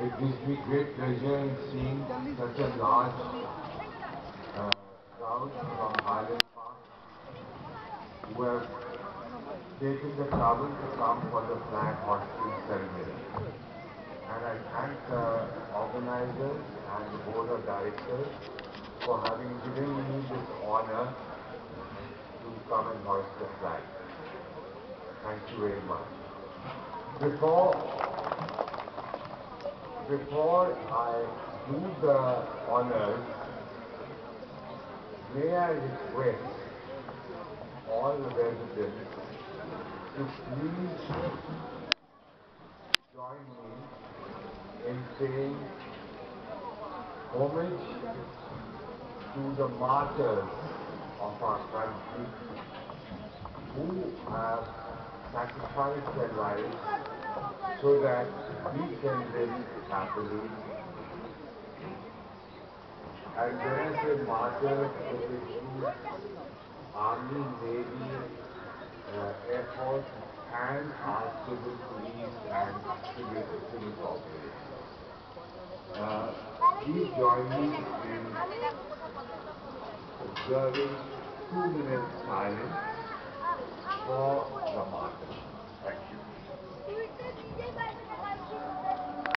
It gives me great pleasure in seeing such a large uh, crowd from Highland Park who have taken the trouble to come for the flag hoisting ceremony. And I thank the organizers and the board of directors for having given me this honor to come and hoist the flag. Thank you very much. Before, before I do the honors, may I request all the residents to please join me in paying homage to the martyrs of our country who have sacrificed their lives so that we can live happily. And when I say martyrs, it includes Army, Navy, uh, Air Force, and our civil police and civil, civil corporation. Please join me in observing two minutes silence for the.